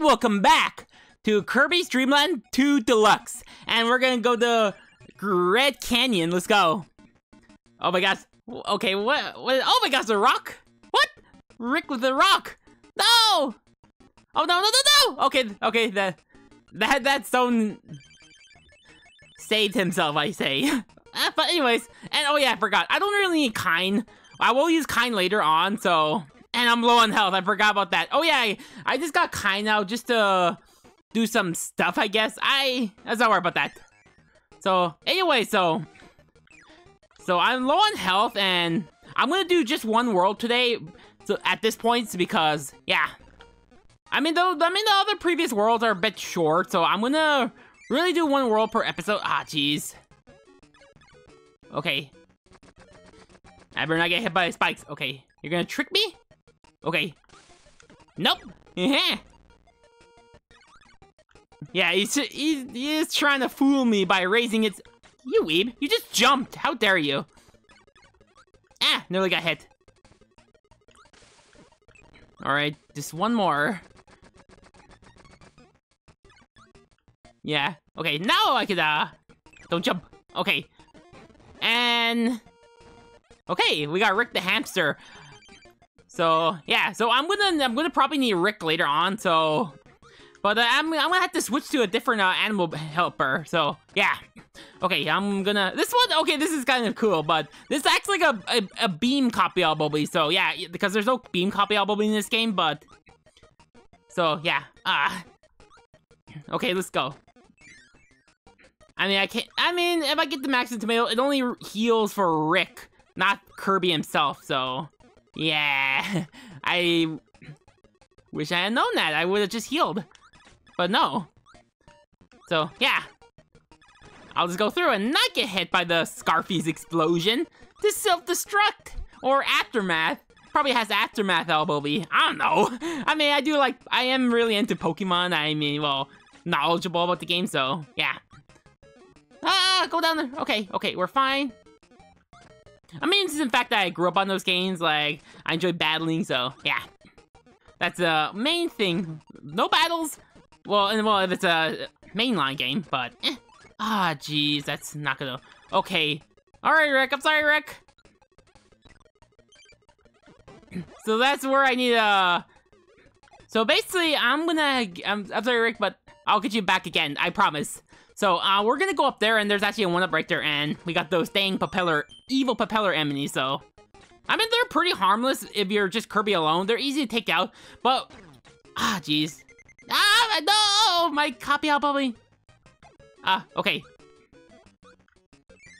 Welcome back to Kirby's Dream Land 2 Deluxe. And we're gonna go to Red Canyon. Let's go. Oh my gosh. Okay, what? what oh my gosh, a rock? What? Rick with the rock. No! Oh no, no, no, no! Okay, okay, that, that, that stone saved himself, I say. uh, but anyways, and oh yeah, I forgot. I don't really need Kine. I will use Kine later on, so and I'm low on health. I forgot about that. Oh yeah, I, I just got Kine now just to do some stuff, I guess. I, let's not worry about that. So, anyway, so, so I'm low on health and I'm gonna do just one world today. So at this point, because yeah, I mean, though, I mean the other previous worlds are a bit short, so I'm gonna really do one world per episode. Ah, jeez. Okay. I better not get hit by spikes. Okay, you're gonna trick me? Okay. Nope. Yeah. Yeah, he's, he's, trying to fool me by raising its... You weeb, you just jumped. How dare you? Ah, nearly got hit. Alright, just one more. Yeah, okay, now I could, uh... Don't jump. Okay. And... Okay, we got Rick the Hamster. So yeah, so I'm gonna I'm gonna probably need Rick later on. So, but uh, I'm I'm gonna have to switch to a different uh, animal helper. So yeah, okay, I'm gonna this one. Okay, this is kind of cool, but this acts like a a, a beam copy So yeah, because there's no beam copy in this game, but so yeah. Ah, uh, okay, let's go. I mean, I can't. I mean, if I get the max tomato, it only heals for Rick, not Kirby himself. So yeah, I wish I had known that. I would have just healed. But no. So, yeah. I'll just go through and not get hit by the Scarfy's explosion. This self-destruct or aftermath. Probably has aftermath elbow I don't know. I mean, I do like, I am really into Pokemon. I mean, well, knowledgeable about the game, so yeah. Ah, go down there. Okay, okay, we're fine. I mean, it's in fact that I grew up on those games, like, I enjoy battling, so, yeah. That's the main thing. No battles. Well, and well, if it's a mainline game, but, eh. Ah, jeez, that's not gonna... Okay. Alright, Rick, I'm sorry, Rick. so that's where I need a... So basically, I'm gonna... I'm, I'm sorry, Rick, but I'll get you back again, I promise. So uh, we're gonna go up there, and there's actually a one-up right there, and we got those dang propeller, evil propeller enemies, so... I mean, they're pretty harmless if you're just Kirby alone. They're easy to take out, but... Ah, jeez. Ah, no! My copy out, Bubbly. Ah, okay.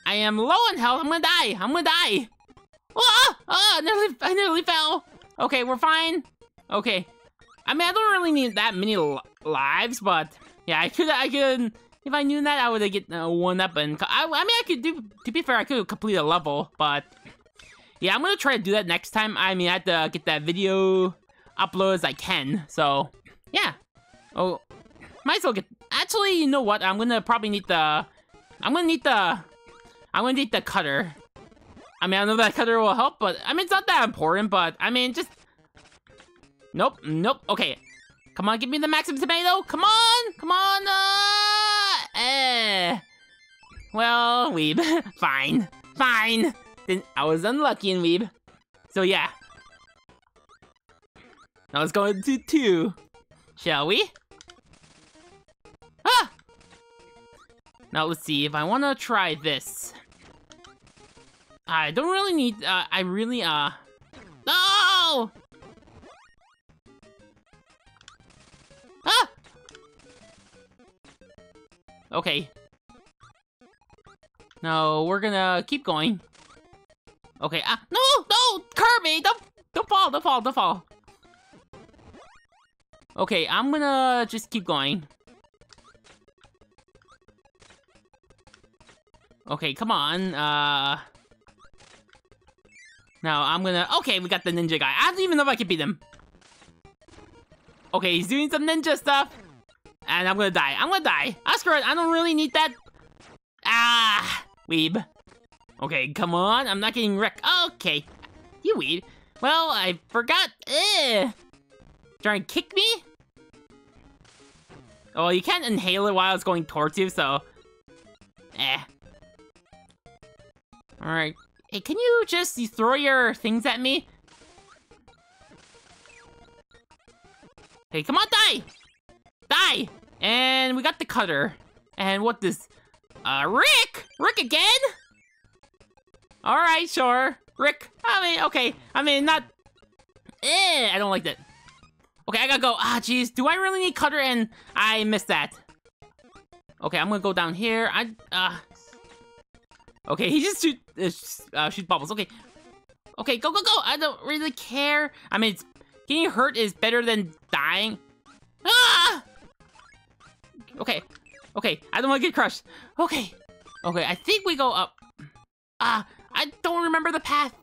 I am low on health. I'm gonna die. I'm gonna die. Oh, oh, I nearly, I nearly fell. Okay, we're fine. Okay. I mean, I don't really need that many lives, but yeah, I could, I could if I knew that, I would have get uh, one up and I, I mean, I could do. To be fair, I could complete a level, but yeah, I'm gonna try to do that next time. I mean, I have to get that video upload as I can. So yeah. Oh, might as well get. Actually, you know what? I'm gonna probably need the. I'm gonna need the. I'm gonna need the cutter. I mean, I know that cutter will help, but I mean, it's not that important. But I mean, just. Nope, nope. Okay, come on, give me the maximum tomato. Come on, come on. Uh... Eh. Well, Weeb. fine. Fine. Then I was unlucky in Weeb. So yeah. Now let's go into two. Shall we? Ah! Now let's see if I want to try this. I don't really need, uh, I really, uh... No! Ah! Okay. No, we're gonna keep going. Okay, ah, no, no, Kirby, don't, don't fall, don't fall, don't fall. Okay, I'm gonna just keep going. Okay, come on, uh... Now, I'm gonna... Okay, we got the ninja guy. I don't even know if I can beat him. Okay, he's doing some ninja stuff. And I'm gonna die. I'm gonna die. Oscar. I don't really need that. Ah, weeb. Okay, come on. I'm not getting wrecked. Okay. You weeb. Well, I forgot. Trying to kick me? Oh, you can't inhale it while it's going towards you, so... Eh. Alright. Hey, can you just you throw your things at me? Hey, come on, die! Die! And we got the cutter. And what this... Uh, Rick! Rick again? Alright, sure. Rick, I mean, okay. I mean, not... Eh, I don't like that. Okay, I gotta go. Ah, jeez. Do I really need cutter? And I missed that. Okay, I'm gonna go down here. I, uh... Okay, he just shoot, uh, uh, shoot bubbles. Okay. Okay, go, go, go. I don't really care. I mean, getting hurt is better than dying. Ah! Okay. Okay, I don't want to get crushed. Okay. Okay, I think we go up. Ah, uh, I don't remember the path.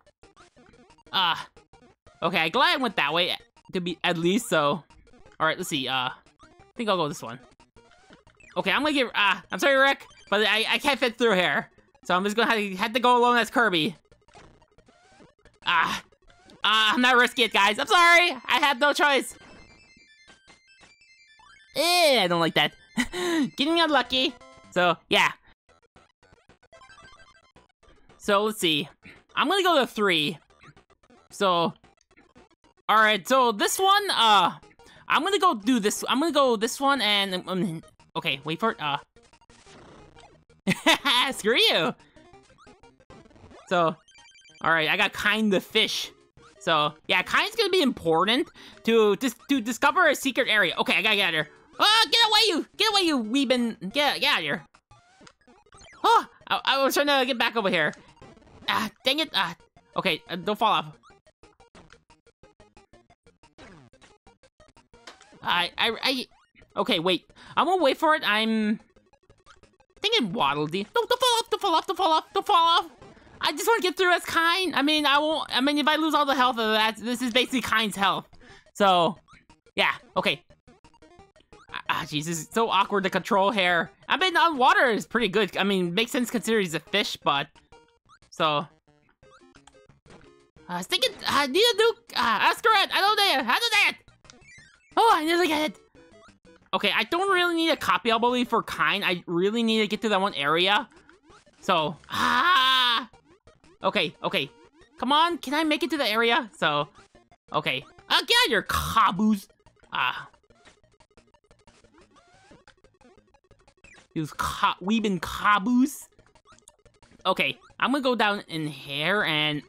Ah. Uh, okay, I glad I went that way to be at least so. All right, let's see. Uh, I think I'll go this one. Okay, I'm gonna get. Ah, uh, I'm sorry, Rick, but I I can't fit through here, so I'm just gonna have to, have to go alone as Kirby. Ah, ah, I'm not risking it, guys. I'm sorry. I have no choice. Eh, I don't like that. Getting unlucky. So, yeah. So, let's see. I'm gonna go to three. So, alright, so this one, uh, I'm gonna go do this. I'm gonna go this one and, um, okay, wait for it, uh. Screw you! So, alright, I got Kine the fish. So, yeah, Kine's gonna be important to, to, to discover a secret area. Okay, I gotta get out of here. Oh, get away, you! Get away, you weebin! Get, get out of here. Oh, I, I, was trying to get back over here. Ah, dang it. Ah, okay, uh, don't fall off. I, I, I, okay, wait. I'm gonna wait for it. I'm thinking Waddle Dee. Don't, don't fall off, don't fall off, don't fall off, don't fall off. I just want to get through as Kine. I mean, I won't, I mean, if I lose all the health of that, this is basically Kine's health. So, yeah, okay. Ah, Jesus, so awkward to control hair. I mean, on water is pretty good. I mean, makes sense considering he's a fish, but... So... I was thinking, I need to do... Uh, Asteroid, I don't know I don't know Oh, I nearly get it! Okay, I don't really need a copy ability for Kine. I really need to get to that one area. So, ah! Okay, okay. Come on, can I make it to the area? So, okay. Uh, of your kaboos. Ah, These ka weebin kaboos. Okay, I'm gonna go down in here and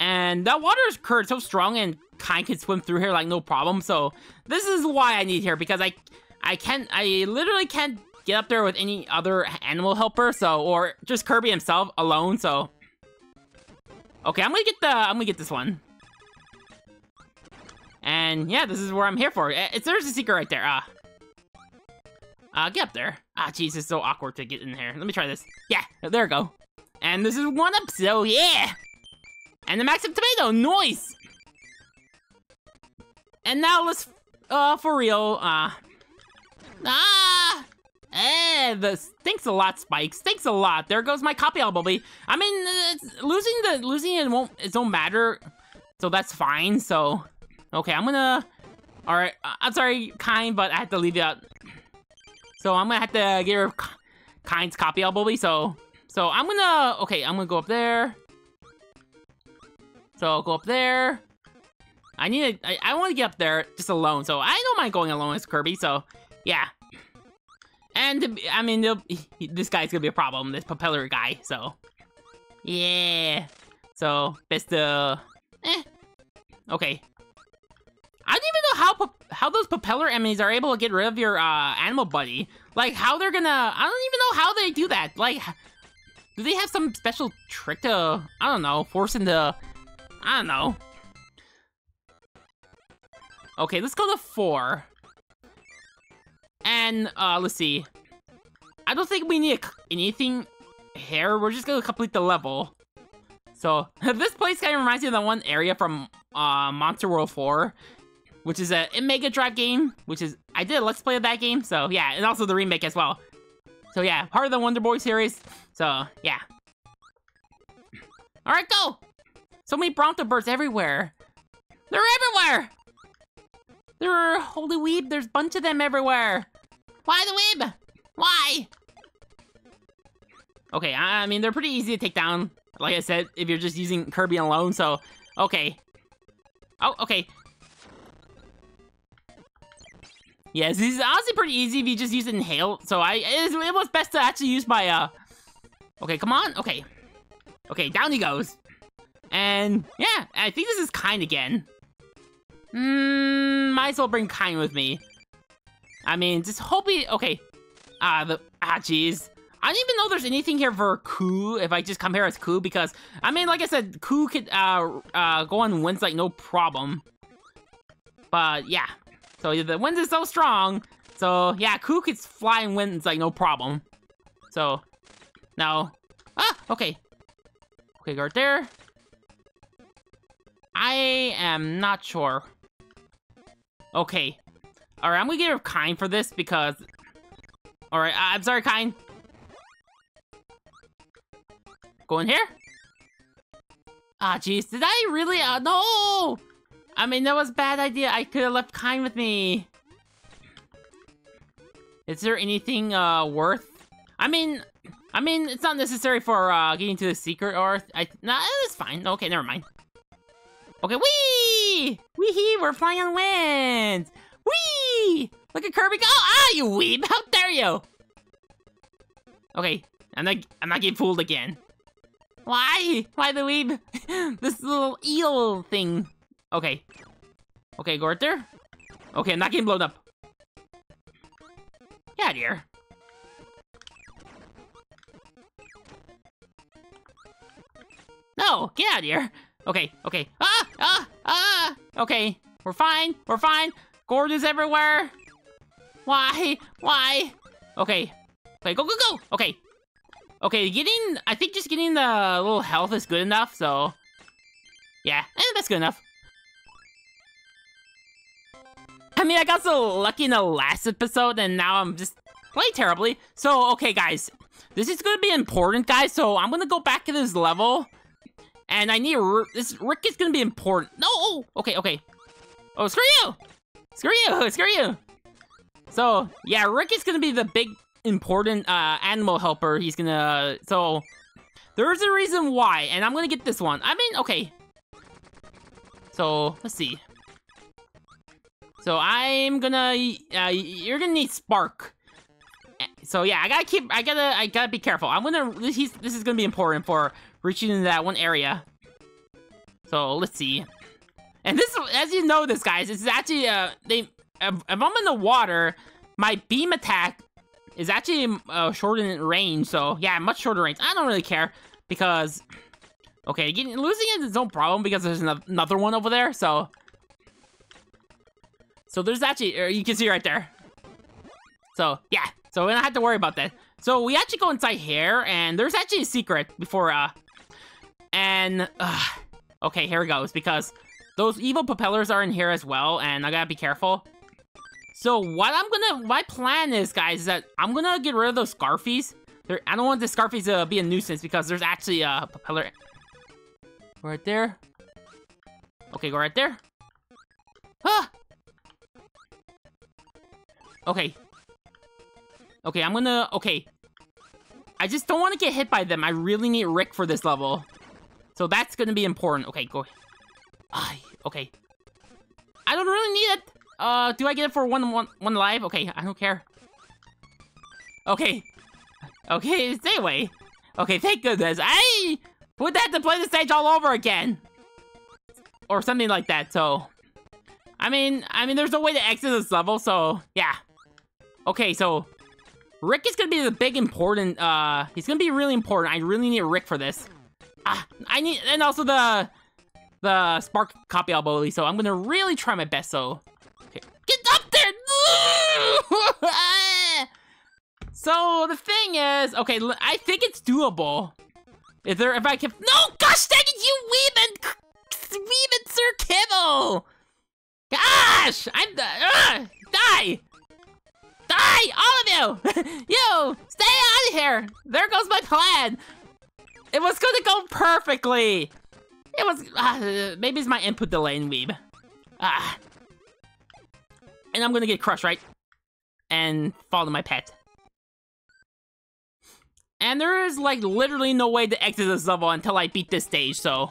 and that water is current so strong and Kine can swim through here like no problem. So this is why I need here because I I can't I literally can't get up there with any other animal helper. So or just Kirby himself alone. So okay, I'm gonna get the I'm gonna get this one. And yeah, this is where I'm here for. It's there's a secret right there. Ah. Uh, uh, get up there. Ah, jeez, it's so awkward to get in here. Let me try this. Yeah, there we go. And this is one up, so yeah! And the maximum tomato, noise! And now let's, uh, for real, uh... Ah! Eh, this, thanks a lot, Spikes. Thanks a lot. There goes my copy ability. I mean, losing the losing it won't it don't matter, so that's fine. So, okay, I'm gonna. All right, uh, I'm sorry, Kine, but I have to leave you out. So I'm gonna have to get of Kine's copy ability. So, so I'm gonna, okay, I'm gonna go up there. So I'll go up there. I need to, I, I want to get up there just alone. So I don't mind going alone as Kirby. So yeah. And I mean, this guy's gonna be a problem, this propeller guy. So yeah. So best uh, eh. Okay. I don't even know how how those propeller enemies are able to get rid of your uh, animal buddy. Like, how they're gonna... I don't even know how they do that. Like, do they have some special trick to, I don't know, force into... I don't know. Okay, let's go to four. And, uh, let's see. I don't think we need anything here. We're just gonna complete the level. So, this place kind of reminds me of the one area from uh, Monster World 4 which is a Mega Drive game, which is, I did a Let's Play of that game, so yeah, and also the remake as well. So yeah, part of the Wonder Boy series, so yeah. Alright, go! So many Bronto Burts everywhere. They're everywhere! There are holy weeb, there's a bunch of them everywhere. Why the Weeb? Why? Okay, I mean, they're pretty easy to take down. Like I said, if you're just using Kirby alone, so... Okay. Oh, okay. Yes, this is honestly pretty easy if you just use Inhale. So I, it, was best to actually use my, uh... Okay, come on. Okay. Okay, down he goes. And, yeah, I think this is Kine again. Mmm, might as well bring Kine with me. I mean, just hope he... Okay. Ah, uh, the... Ah, jeez. I don't even know there's anything here for Coo if I just come here as Coo because, I mean, like I said, Coo could uh, uh, go on winds like no problem. But yeah, so the wind is so strong. So yeah, Coo could flying winds like no problem. So now, ah, okay. Okay, guard there. I am not sure. Okay. Alright, I'm gonna give her Kine for this because... Alright, I'm sorry, Kine. Go in here? Ah, jeez, did I really? Uh, no! I mean, that was a bad idea. I could have left Kine with me. Is there anything uh, worth? I mean, I mean, it's not necessary for uh, getting to the secret or I. Nah, it's fine. Okay, never mind. Okay, wee! Wee! We're flying on wind. Wee! Look at Kirby go! Ah, you weeb! How dare you! Okay, I'm not. I'm not getting fooled again. Why? Why the weeb? this little eel thing. Okay. Okay, go right there. Okay, I'm not getting blown up. Out here. No, get out of here. Okay, okay. Ah, ah, ah. Okay, we're fine. We're fine. Gorges everywhere. Why? Why? Okay. Okay, go, go, go. Okay, Okay, getting, I think just getting the little health is good enough, so... Yeah, eh, that's good enough. I mean, I got so lucky in the last episode, and now I'm just playing terribly. So, okay, guys. This is to be important, guys, so I'm to go back to this level. And I need this Rick is to be important. No! Okay, okay. Oh, screw you! Screw you! Screw you! So, yeah, Rick is to be the big important uh, animal helper he's gonna... So, there's a reason why, and I'm gonna get this one. I mean, okay. So, let's see. So, I'm gonna... Uh, you're gonna need Spark. So, yeah, I gotta keep... I gotta... I gotta be careful. I'm gonna... This, this is gonna be important for reaching into that one area. So, let's see. And this, as you know this, guys, this is actually, uh, they... If, I'm in the water, my beam attack is actually uh, shorter in range, so yeah, much shorter range. I don't really care because, okay, getting, losing it is no problem because there's another one over there, so. So there's actually, uh, you can see right there. So yeah, so we don't have to worry about that. So we actually go inside here, and there's actually a secret before, uh, and, uh, okay, here it goes, because those evil propellers are in here as well, and I gotta be careful. So what I'm gonna, my plan is, guys, is that I'm gonna get rid of those Scarfies. There, I don't want the Scarfies to be a nuisance because there's actually a propeller right there. Okay, go right there. Ah! Okay. Okay, I'm gonna, okay. I just don't want to get hit by them. I really need Rick for this level. So that's gonna be important. Okay, go. Ah, okay. I don't really need it. Uh, do I get it for one, one, one live? Okay, I don't care. Okay. Okay, stay away. Okay, thank goodness. I would have to play the stage all over again. Or something like that, so... I mean, I mean, there's no way to exit this level, so, yeah. Okay, so... Rick is gonna be the big important, uh... He's gonna be really important. I really need Rick for this. Ah, I need... And also the... The Spark copy ability, so I'm gonna really try my best, so... Okay. Get up there! so the thing is, okay, I think it's doable. If there, if I can, no, gosh dang it, you Weebin, Weebin Sir Kibble! Gosh, I'm the, uh, die! Die, all of you! you, stay out of here! There goes my plan! It was gonna go perfectly! It was, uh, maybe it's my input delay in Weeb. Ah. And I'm gonna get crushed, right? and fall follow my pet. And there is like literally no way to exit this level until I beat this stage, so...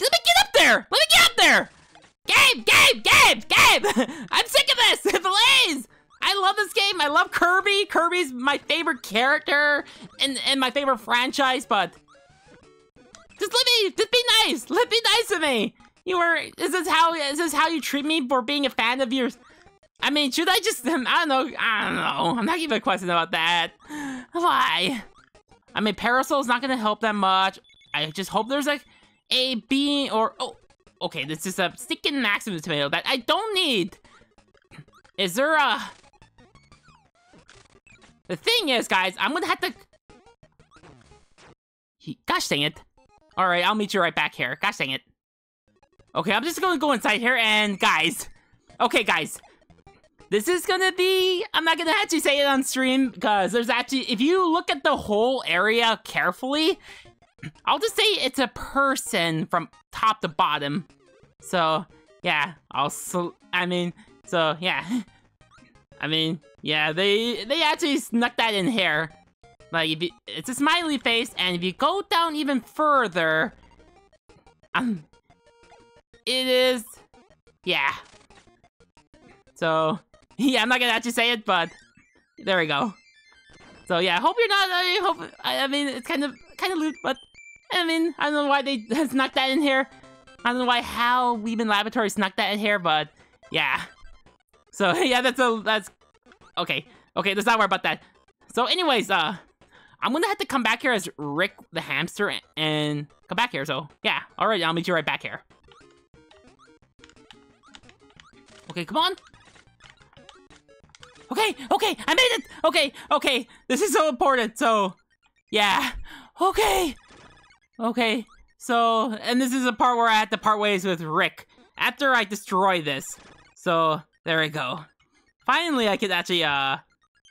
Let me get up there! Let me get up there! Gabe! Gabe! Gabe! Gabe! I'm sick of this! Please! I love this game. I love Kirby. Kirby's my favorite character and, and my favorite franchise, but... Just let me, just be nice. Let be nice to me. You were, is this how, is this how you treat me for being a fan of yours? I mean, should I just, I don't know, I don't know. I'm not even a question about that. Why? I mean, Parasol's not gonna help that much. I just hope there's like a being or, oh, okay, this is a sticking maximum tomato that I don't need. Is there a... The thing is, guys, I'm gonna have to... Gosh dang it. Alright, I'll meet you right back here. Gosh dang it. Okay, I'm just gonna go inside here and guys. Okay, guys. This is gonna be, I'm not gonna actually say it on stream because there's actually, if you look at the whole area carefully, I'll just say it's a person from top to bottom. So, yeah, I'll, I mean, so, yeah. I mean, yeah, they they actually snuck that in here. Like, you, it's a smiley face, and if you go down even further, um, it is, yeah. So, yeah, I'm not gonna actually say it, but there we go. So yeah, I hope you're not. I hope. I, I mean, it's kind of kind of loot, but I mean, I don't know why they snuck that in here. I don't know why how Weebin Laboratory snuck that in here, but yeah. So yeah, that's a that's okay. Okay, let's not worry about that. So anyways, uh I'm gonna have to come back here as Rick the hamster and come back here, so yeah. Alright, I'll meet you right back here. Okay, come on. Okay, okay, I made it! Okay, okay, this is so important, so yeah. Okay. Okay, so, and this is the part where I had to part ways with Rick after I destroy this. So, there we go. Finally, I could actually, uh,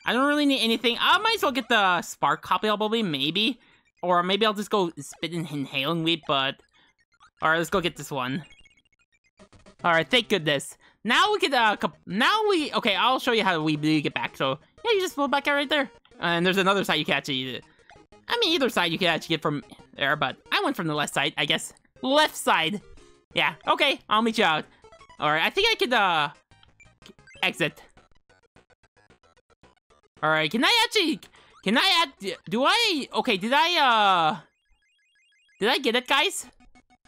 I don't really need anything. I might as well get the Spark copy probably, maybe. Or maybe I'll just go spit and inhaling weep, but... Alright, let's go get this one. Alright, thank goodness. Now we can, uh, now we, okay, I'll show you how we get back. So, yeah, you just float back out right there. And there's another side you can actually, I mean, either side you can actually get from there, but I went from the left side, I guess. Left side. Yeah, okay, I'll meet you out. Alright, I think I could, uh, exit. Alright, can I actually... Can I add... Do I... Okay, did I, uh... Did I get it, guys?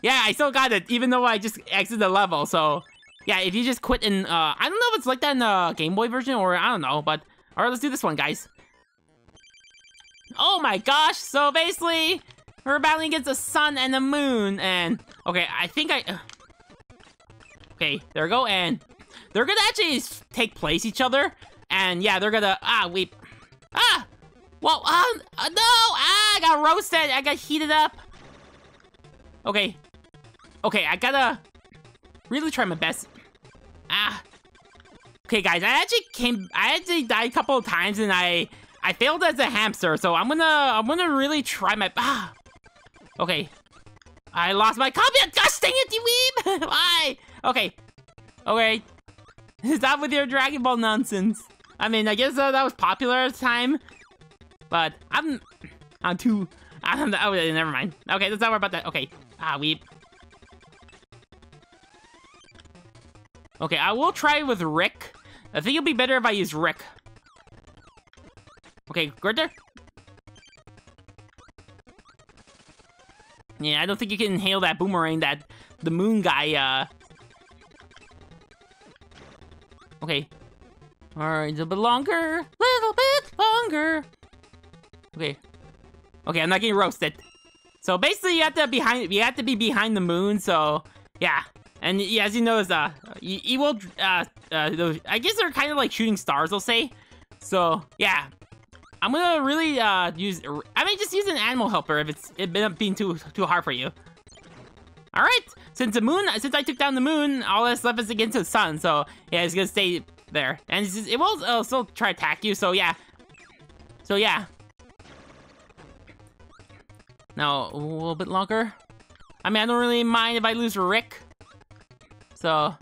Yeah, I still got it, even though I just exited the level, so... Yeah, if you just quit in, uh... I don't know if it's like that in the Game Boy version, or I don't know, but... Alright, let's do this one, guys. Oh my gosh, so basically... We're battling against the sun and the moon, and... Okay, I think I... Uh, okay, there we go, and... They're gonna actually take place each other, and yeah, they're gonna, ah, we, ah! Whoa, um, uh, no! Ah, I got roasted, I got heated up. Okay. Okay, I gotta really try my best. Ah. Okay, guys, I actually came, I actually died a couple of times and I, I failed as a hamster, so I'm gonna, I'm gonna really try my, ah. Okay. I lost my copy. Gosh dang it, you weeb! Why? Okay. Okay. Stop with your Dragon Ball nonsense. I mean, I guess uh, that was popular at the time, but I'm, I'm too, I'm, oh, never mind. Okay, let's not worry about that. Okay, ah, we. Okay, I will try with Rick. I think it'll be better if I use Rick. Okay, good there. Yeah, I don't think you can inhale that boomerang that the moon guy, uh... Okay, Alright, a little bit longer. Little bit longer. Okay. Okay, I'm not getting roasted. So basically, you have to behind. You have to be behind the moon. So yeah, and yeah, as you notice, uh, evil. Uh, uh, those, I guess they're kind of like shooting stars. I'll say. So yeah, I'm gonna really uh use. I mean, just use an animal helper if it's it been being too too hard for you. All right, since the moon, since I took down the moon, all that's left is against the sun. So yeah, it's gonna stay there. And it will uh, still try to attack you, so yeah. So yeah. Now, a little bit longer. I mean, I don't really mind if I lose Rick. So.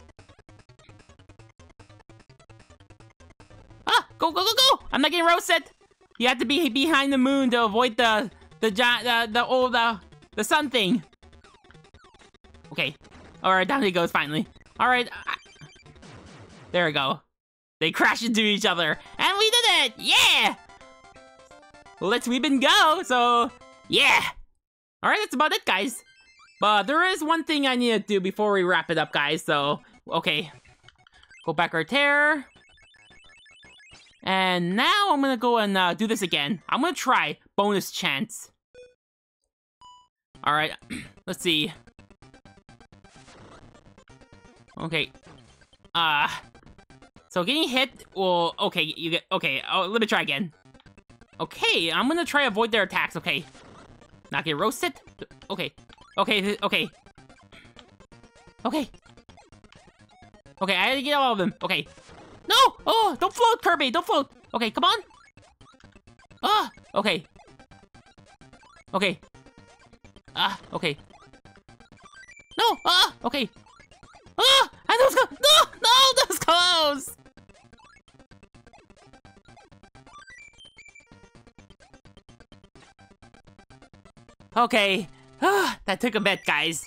Ah! Go, go, go, go! I'm not getting roasted! You have to be behind the moon to avoid the, the, the, the old, uh, the sun thing. Okay. Alright, down he goes, finally. Alright. There we go. They crash into each other. And we did it! Yeah! Let's weep and go, so... Yeah! Alright, that's about it, guys. But there is one thing I need to do before we wrap it up, guys, so... Okay. Go back our tear. And now I'm gonna go and uh, do this again. I'm gonna try bonus chance. Alright, let's see. Okay. Uh, so getting hit, well, okay, you get, okay, oh, let me try again. Okay, I'm gonna try avoid their attacks, okay. Not get roasted? Okay, okay, okay. Okay. Okay, I to get all of them, okay. No! Oh, don't float, Kirby, don't float. Okay, come on. Ah, okay. Okay. Ah, okay. No, ah, okay. Ah, that was close. No, no, that was close. Okay, ah, that took a bit, guys.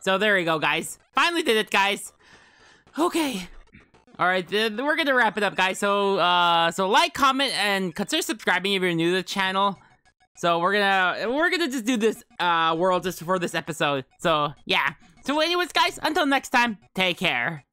So there we go, guys. Finally did it, guys. Okay. All right, we're gonna wrap it up, guys. So, uh, so like, comment, and consider subscribing if you're new to the channel. So we're gonna we're gonna just do this uh world just for this episode. So yeah. So anyways, guys, until next time, take care.